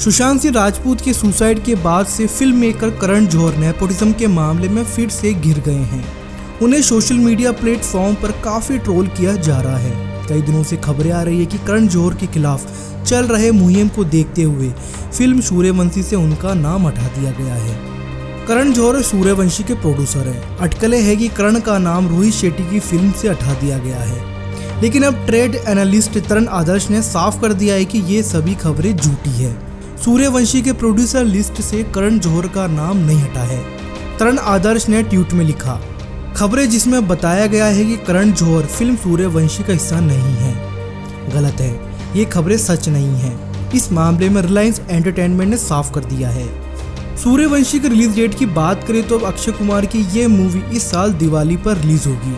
सुशांत सिंह राजपूत के सुसाइड के बाद से film maker Karan Johar nepotism के मामले में फिर से घिर गए हैं। उन्हें सोशल मीडिया प्लेटफॉर्म पर काफ़ी ट्रोल किया जा रहा है। कई दिनों से खबरें आ रही है कि करण जौहर के खिलाफ चल रहे मुहिम को देखते हुए फ़िल्म सूर्यवंशी से उनका नाम हटा दिया गया है। करण जौहर सूर्यवंशी के प्रोड्यूसर हैं। अटकलें है कि करण का नाम रोहित शेट्टी की फ़िल्म से हटा दिया गया है। लेकिन अब ट्रेड एनालिस्ट तरण आदर्श ने साफ़ कर दिया है कि ये सभी खबरें झूठी है। सूर्यवंशी के प्रोड्यूसर लिस्ट से करण जौहर का नाम नहीं हटा है। तरण आदर्श ने ट्वीट में लिखा, खबरें जिसमें बताया गया है कि करण जौहर फ़िल्म सूर्यवंशी का हिस्सा नहीं है। गलत है, ये खबरें सच नहीं है। इस मामले में रिलायंस एंटरटेनमेंट ने साफ़ कर दिया है। सूर्यवंशी की रिलीज़ डेट की बात करें तो अब अक्षय कुमार की ये मूवी इस साल दिवाली पर रिलीज़ होगी।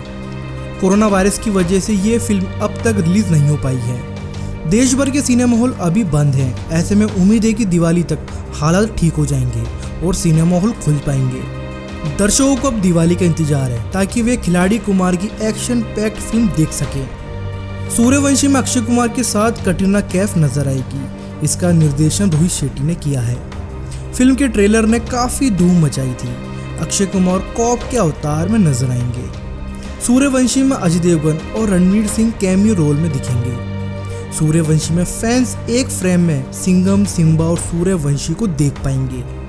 कोरोना वायरस की वजह से ये फ़िल्म अब तक रिलीज़ नहीं हो पाई है। देश भर के सिनेमा हॉल अभी बंद हैं। ऐसे में उम्मीद है कि दिवाली तक हालात ठीक हो जाएँगे और सिनेमा हॉल खुल पाएँगे। दर्शकों को अब दिवाली का इंतज़ार है, ताकि वे खिलाड़ी कुमार की एक्शन पैक्ड फ़िल्म देख सकें। सूर्यवंशी में अक्षय कुमार के साथ कटरीना कैफ नज़र आएगी। इसका निर्देशन रोहित शेट्टी ने किया है। फ़िल्म के ट्रेलर ने काफ़ी धूम मचाई थी। अक्षय कुमार कॉप के अवतार में नज़र आएँगे। सूर्यवंशी में अजय देवगन और रणवीर सिंह कैमियो रोल में दिखेंगे। सूर्यवंशी में फैंस एक फ्रेम में सिंगम सिम्बा और सूर्यवंशी को देख पाएँगे।